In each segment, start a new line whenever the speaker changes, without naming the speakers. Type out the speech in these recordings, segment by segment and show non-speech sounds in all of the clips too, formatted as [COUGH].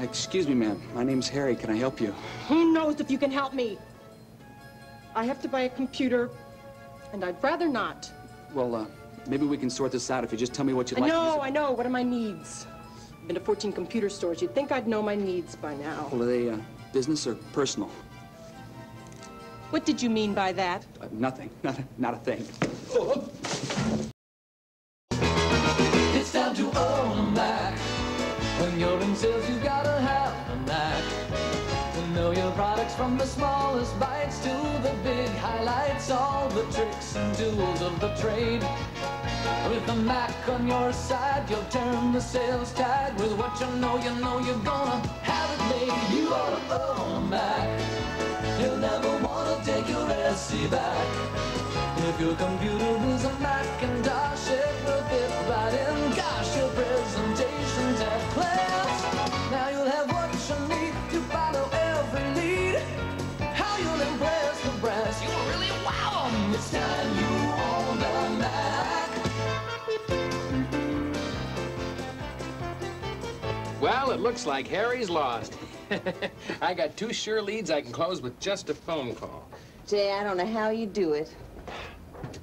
Excuse me, ma'am. My name's Harry. Can I help you?
Who knows if you can help me? I have to buy a computer, and I'd rather not.
Well, uh, maybe we can sort this out if you just tell me what you'd
I
like.
know, I know. What are my needs? I've been to 14 computer stores. You'd think I'd know my needs by now.
Well, are they uh, business or personal?
What did you mean by that?
Uh, nothing. [LAUGHS] Not a, not a thing.
It's time to own a Mac. Sales, you gotta have a Mac. To know your products from the smallest bites to the big highlights, all the tricks and tools of the trade. With a Mac on your side, you'll turn the sales tide. With what you know, you know you're gonna have it made. You ought to own a Mac. You'll never wanna take your SC back. If your computer is a Macintosh, it will fit right in. Your presentation's at class. Now you'll have what you need to follow every lead. How you'll impress the brass, you'll really wow 'em. It's time you own a Mac.
Well, it looks like Harry's lost. [LAUGHS] I got two sure leads I can close with just a phone call.
Jay, I don't know how you do it.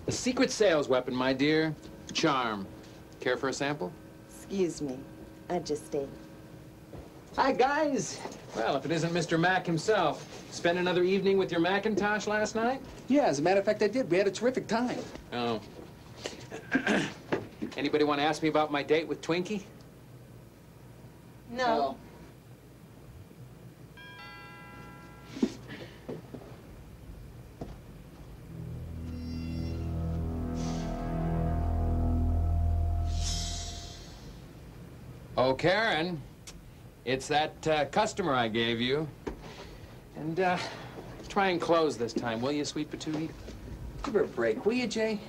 The secret sales weapon, my dear, charm. Care for a sample?
Excuse me. I just ate.
Hi, guys. Well, if it isn't Mr. Mac himself. Spend another evening with your Macintosh last night?
Yeah, as a matter of fact, I did. We had a terrific time.
Oh. [CLEARS THROAT] Anybody want to ask me about my date with Twinkie?
No.
Oh, Karen, it's that uh, customer I gave you. And uh, try and close this time, will you, sweet patootie?
Give her a break, will you, Jay?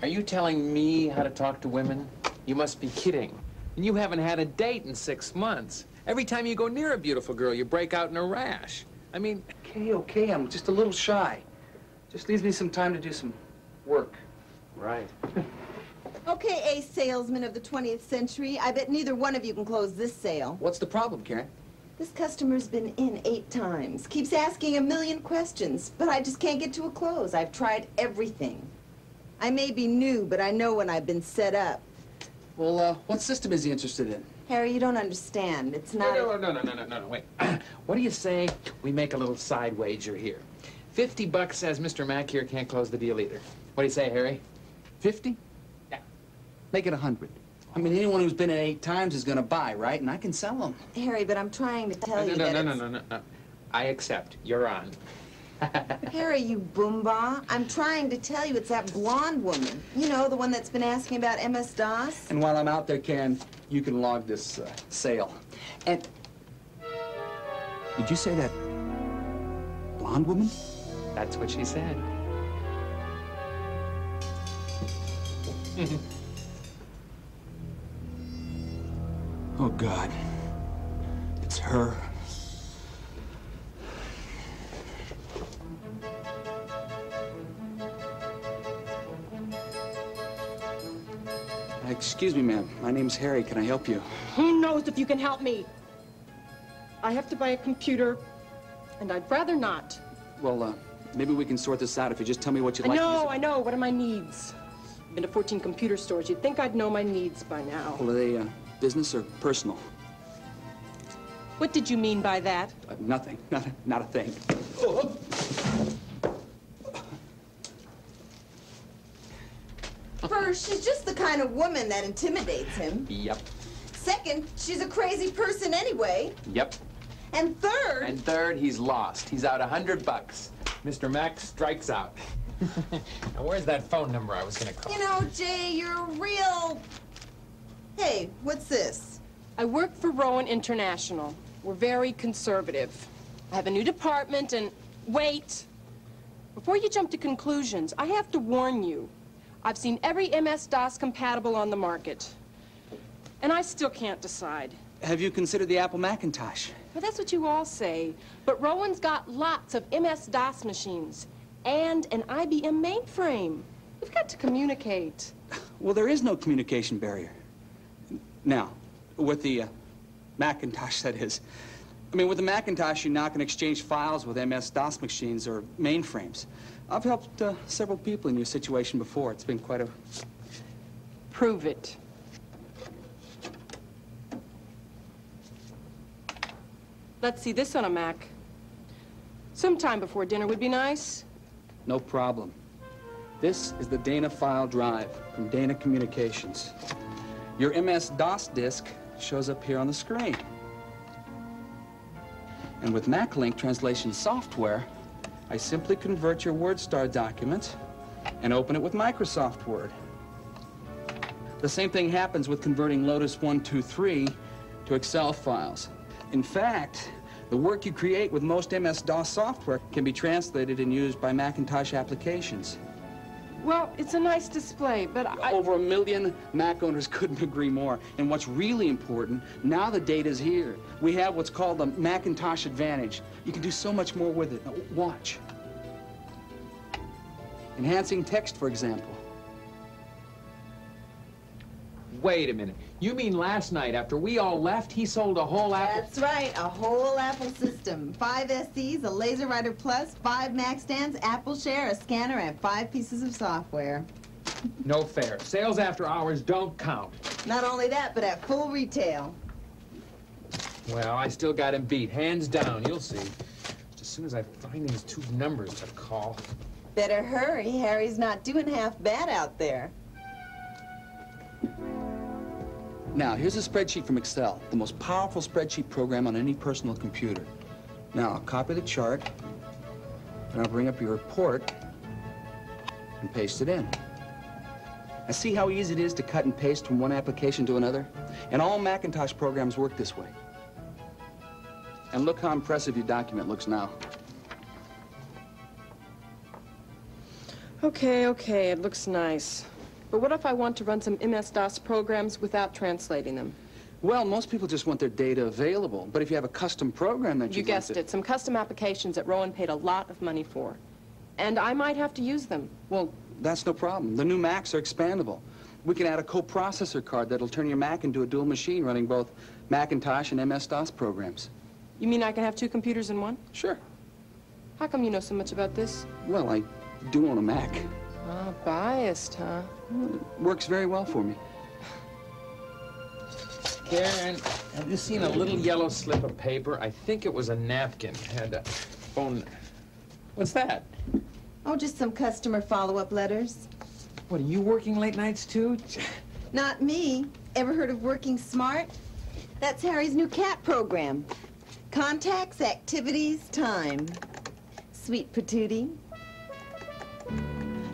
Are you telling me how to talk to women? You must be kidding. And you haven't had a date in six months. Every time you go near a beautiful girl, you break out in a rash. I mean,
Okay, okay. I'm just a little shy. Just leaves me some time to do some work.
right. [LAUGHS]
Okay, ace salesman of the 20th century. I bet neither one of you can close this sale.
What's the problem, Karen?
This customer's been in eight times. Keeps asking a million questions, but I just can't get to a close. I've tried everything. I may be new, but I know when I've been set up.
Well, uh, what system is he interested in?
Harry, you don't understand. It's not.
No, no, no, no, no, no, no, wait. [CLEARS THROAT] what do you say we make a little side wager here? 50 bucks says Mr. Mac here can't close the deal either. What do you say, Harry?
50?
Yeah.
Make it a 100. I mean, anyone who's been in eight times is going to buy, right? And I can sell them.
Harry, but I'm trying to tell
no,
you
no,
that
no, no,
it's...
no, no, no. I accept. You're on. [LAUGHS]
Harry, you boomba. I'm trying to tell you it's that blonde woman. You know, the one that's been asking about MS-DOS.
And while I'm out there, Ken, you can log this uh, sale. And did you say that blonde woman?
That's what she said. [LAUGHS]
Oh God, it's her. Excuse me, ma'am. My name's Harry. Can I help you?
Who knows if you can help me? I have to buy a computer, and I'd rather not.
Well, uh, maybe we can sort this out if you just tell me what you'd
I
like
know,
to
I know. What are my needs? I've been to 14 computer stores. You'd think I'd know my needs by now.
Well, they uh, business or personal?
What did you mean by that?
Uh, nothing. [LAUGHS] Not a, not a thing.
First, she's just the kind of woman that intimidates him.
Yep.
Second, she's a crazy person anyway.
Yep.
And third,
And third, he's lost. He's out a hundred bucks. Mr. Max strikes out. [LAUGHS] now, where's that phone number I was gonna call?
you know, Jay, you're a real... Hey, what's this?
I work for Rowan International. We're very conservative. I have a new department and... Wait! Before you jump to conclusions, I have to warn you. I've seen every MS-DOS compatible on the market. And I still can't decide.
Have you considered the Apple Macintosh?
Well, that's what you all say. But Rowan's got lots of MS-DOS machines and an IBM mainframe. We've got to communicate. [LAUGHS]
Well, there is no communication barrier. Now, with the uh, Macintosh, that is. I mean, with the Macintosh, you now can exchange files with MS-DOS machines or mainframes. I've helped uh, several people in your situation before. It's been quite a...
Prove it. Let's see this on a Mac. Sometime before dinner would be nice.
No problem. This is the Dayna file drive from Dayna Communications. Your MS-DOS disk shows up here on the screen. And with MacLink translation software, I simply convert your WordStar document and open it with Microsoft Word. The same thing happens with converting Lotus 123 to Excel files. In fact, the work you create with most MS-DOS software can be translated and used by Macintosh applications.
Well, it's a nice display, but I...
Over a million Mac owners couldn't agree more. And what's really important, now the data's here. We have what's called the Macintosh Advantage. You can do so much more with it. Now, watch. Enhancing text, for example.
Wait a minute. You mean last night, after we all left, he sold a whole apple?
That's right, a whole Apple system. Five SEs, a Laser Writer Plus, five Mac stands, Apple Share, a scanner, and five pieces of software.
No fair. Sales after hours don't count.
Not only that, but at full retail.
Well, I still got him beat, hands down. You'll see. Just as soon as I find these two numbers to call.
Better hurry, Harry's not doing half bad out there.
Now, here's a spreadsheet from Excel, the most powerful spreadsheet program on any personal computer. Now, I'll copy the chart, and I'll bring up your report and paste it in. I see how easy it is to cut and paste from one application to another, and all Macintosh programs work this way. And look how impressive your document looks now.
Okay, okay, it looks nice. But what if I want to run some MS-DOS programs without translating them?
Well, most people just want their data available, but if you have a custom program that
You
you
guessed it, some custom applications that Rowan paid a lot of money for. And I might have to use them.
Well, that's no problem. The new Macs are expandable. We can add a coprocessor card that'll turn your Mac into a dual machine running both Macintosh and MS-DOS programs.
You mean I can have two computers in one?
Sure.
How come you know so much about this?
Well, I do own a Mac.
Ah, biased, huh?
It works very well for me.
Karen, have you seen a little yellow slip of paper? I think it was a napkin. Had a phone. What's that?
Oh, just some customer follow-up letters.
What, are you working late nights too?
Not me. Ever heard of Working Smart? That's Harry's new cat program. Contacts, activities, time. Sweet patootie.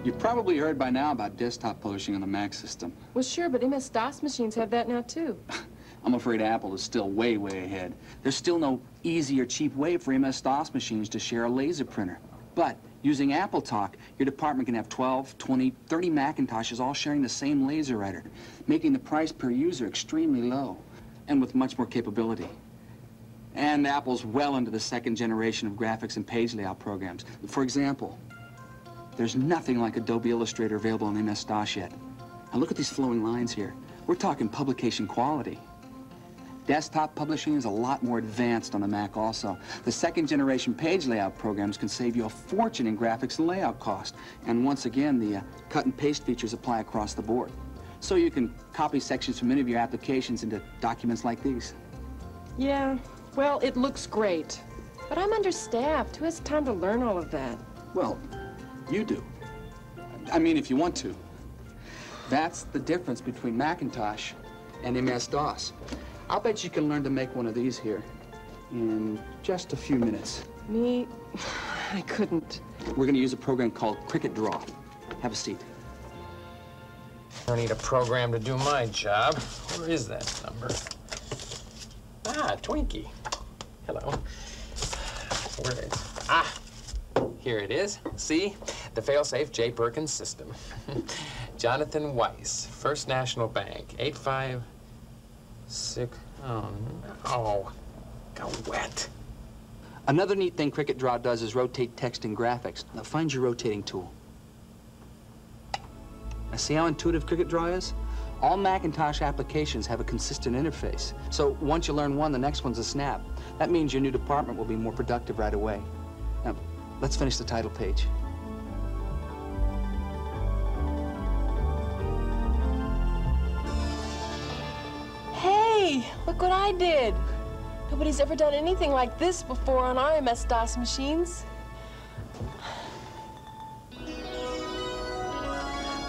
You've probably heard by now about desktop publishing on the Mac system.
Well, sure, but MS-DOS machines have that now, too. [LAUGHS]
I'm afraid Apple is still way, way ahead. There's still no easy or cheap way for MS-DOS machines to share a laser printer. But using AppleTalk, your department can have 12, 20, 30 Macintoshes all sharing the same laser writer, making the price per user extremely low and with much more capability. And Apple's well into the second generation of graphics and page layout programs. For example, there's nothing like Adobe Illustrator available on MS-DOS yet. Now look at these flowing lines here. We're talking publication quality. Desktop publishing is a lot more advanced on the Mac also. The second generation page layout programs can save you a fortune in graphics and layout cost. And once again, the uh, cut and paste features apply across the board. So you can copy sections from any of your applications into documents like these.
Yeah, well, it looks great. But I'm understaffed. Who has time to learn all of that?
Well, you do. I mean, if you want to. That's the difference between Macintosh and MS-DOS. I'll bet you can learn to make one of these here in just a few minutes.
Me, [SIGHS] I couldn't.
We're going to use a program called Cricket Draw. Have a seat.
I don't need a program to do my job. Where is that number? Ah, Twinkie. Hello. Where is Ah, here it is. See? The failsafe J. Perkins system. [LAUGHS] Jonathan Weiss, First National Bank, 856. Oh, oh no. Got wet.
Another neat thing Cricket Draw does is rotate text and graphics. Now find your rotating tool. Now see how intuitive Cricket Draw is? All Macintosh applications have a consistent interface. So once you learn one, the next one's a snap. That means your new department will be more productive right away. Now, let's finish the title page.
Look what I did. Nobody's ever done anything like this before on our MS-DOS machines.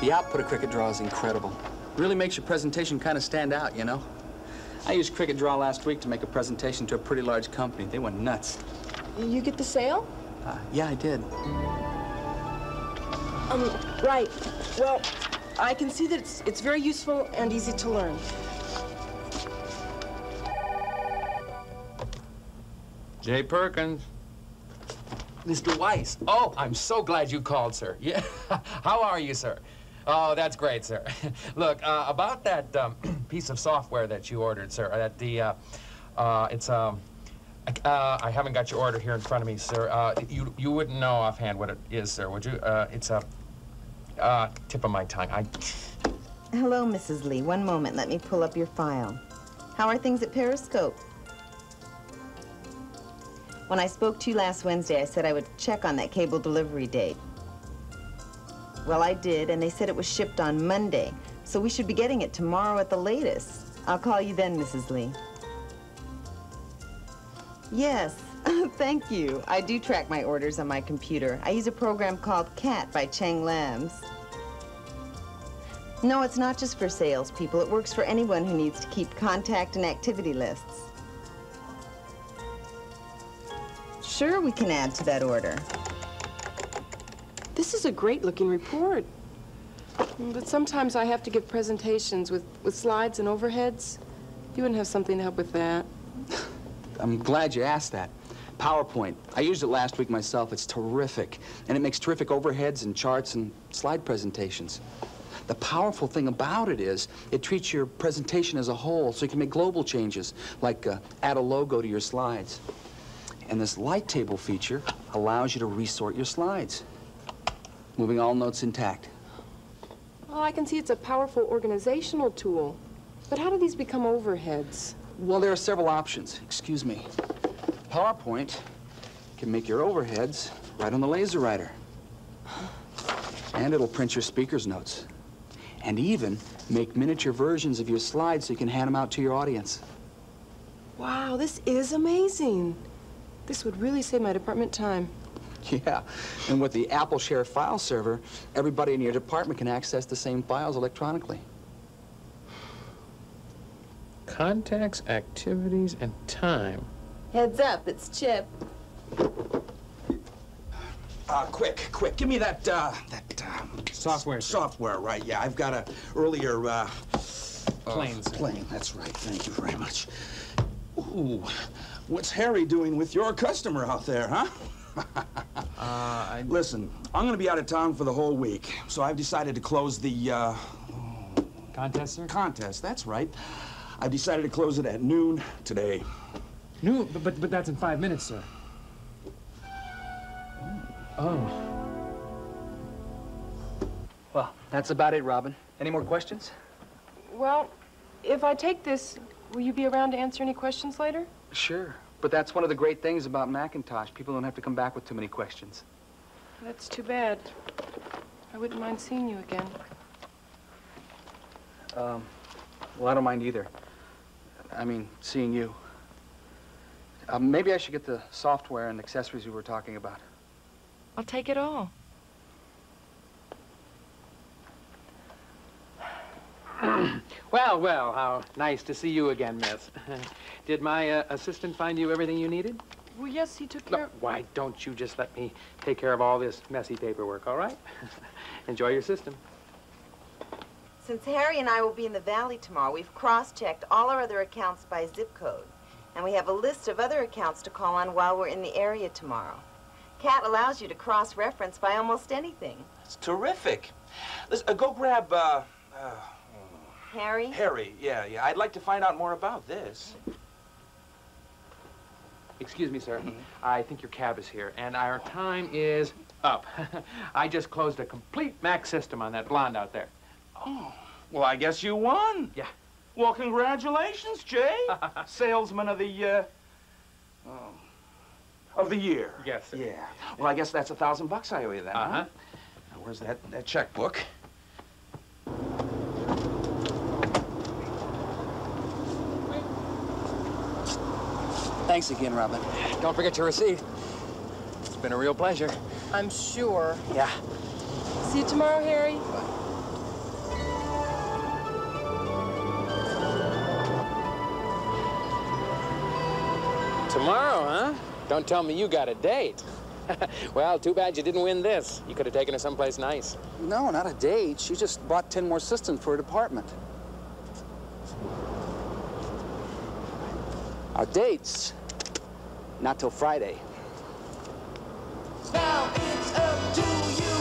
The output of Cricket Draw is incredible. Really makes your presentation kind of stand out, you know? I used Cricket Draw last week to make a presentation to a pretty large company. They went nuts.
You get the sale?
Uh, yeah, I did.
Um, right. Well, I can see that it's, it's very useful and easy to learn.
Jay Perkins.
Mr. Weiss.
Oh, I'm so glad you called, sir. [LAUGHS] Yeah. How are you, sir? Oh, that's great, sir. [LAUGHS] Look, uh, about that um, [CLEARS THROAT] piece of software that you ordered, sir, that the, uh, uh, it's, um, I- uh, I haven't got your order here in front of me, sir. Uh, you, you wouldn't know offhand what it is, sir, would you? Uh, it's a, uh, tip of my tongue. I,
Hello, Mrs. Lee. One moment. Let me pull up your file. How are things at Periscope? When I spoke to you last Wednesday, I said I would check on that cable delivery date. Well, I did, and they said it was shipped on Monday, so we should be getting it tomorrow at the latest. I'll call you then, Mrs. Lee. Yes, [LAUGHS] thank you. I do track my orders on my computer. I use a program called CAT by Chang Labs. No, it's not just for salespeople. It works for anyone who needs to keep contact and activity lists. Sure, we can add to that order.
This is a great-looking report. But sometimes I have to give presentations with, with slides and overheads. You wouldn't have something to help with that. [LAUGHS]
I'm glad you asked that. PowerPoint. I used it last week myself. It's terrific. And it makes terrific overheads and charts and slide presentations. The powerful thing about it is it treats your presentation as a whole so you can make global changes, like uh, add a logo to your slides. And this light table feature allows you to resort your slides, moving all notes intact.
Well, I can see it's a powerful organizational tool. But how do these become overheads?
Well, there are several options. Excuse me. PowerPoint can make your overheads right on the laser writer. And it'll print your speaker's notes. And even make miniature versions of your slides so you can hand them out to your audience.
Wow, this is amazing. This would really save my department time. [LAUGHS]
Yeah. And with the Apple Share file server, everybody in your department can access the same files electronically.
contacts, activities, and time.
Heads up, it's Chip.
Uh, quick, quick, give me that, uh, that, um,
Software.
Software, right, yeah. I've got a earlier, uh...
Planes.
Uh, plane, that's right. Thank you very much. Ooh, what's Harry doing with your customer out there, huh?
Uh, I...
Listen, I'm gonna be out of town for the whole week, so I've decided to close the, uh,
Contest, sir?
contest. That's right. I've decided to close it at noon today.
Noon? but, but, but that's in five minutes, sir. Oh.
Well, that's about it, Robin. Any more questions?
Well, if I take this, will you be around to answer any questions later?
Sure. But that's one of the great things about Macintosh. People don't have to come back with too many questions.
That's too bad. I wouldn't mind seeing you again.
Um, well, I don't mind either. I mean, seeing you. Um, maybe I should get the software and accessories we were talking about.
I'll take it all.
Well, well, how nice to see you again, miss. [LAUGHS] Did my uh, assistant find you everything you needed?
Well, yes, he took care
Look,
of...
why don't you just let me take care of all this messy paperwork, all right? [LAUGHS] Enjoy your system.
Since Harry and I will be in the valley tomorrow, we've cross-checked all our other accounts by zip code. And we have a list of other accounts to call on while we're in the area tomorrow. CAT allows you to cross-reference by almost anything.
It's terrific. Listen, uh, go grab, uh, uh,
Harry?
Harry. Yeah, yeah. I'd like to find out more about this.
Excuse me, sir. I think your cab is here, and our time is up. [LAUGHS] I just closed a complete Mac system on that blonde out there.
Oh, Well, I guess you won.
Yeah.
Well, congratulations, Jay. [LAUGHS] Salesman of the, uh, oh, of the year.
Yes, sir.
Yeah. Well, I guess that's a thousand bucks I owe you then, huh?
Uh-huh.
Now, where's that, that checkbook?
Thanks again, Robin.
Don't forget your receipt. It's been a real pleasure.
I'm sure.
Yeah.
See you tomorrow, Harry.
Tomorrow, huh? Don't tell me you got a date. [LAUGHS] well, too bad you didn't win this. You could have taken her someplace nice.
No, not a date. She just bought 10 more systems for her department. Our dates, not till Friday.
Now it's up to you.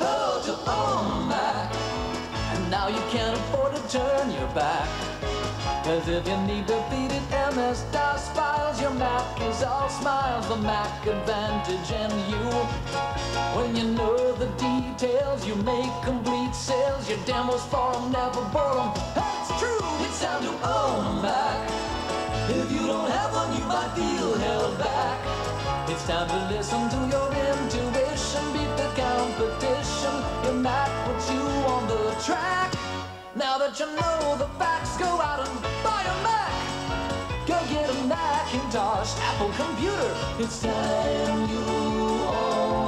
Hold your own back. And now you can't afford to turn your back. Cause if you need defeated MS-DOS files, your Mac is all smiles. The Mac Advantage you. When you know the details, you make complete sales. Your demos for 'em never bore 'em. That's true, it's time to own Mac. Feel held back. It's time to listen to your intuition, beat the competition. Your not what you on the track. Now that you know the facts, go out and buy a Mac. Go get a Macintosh, Apple computer. It's time you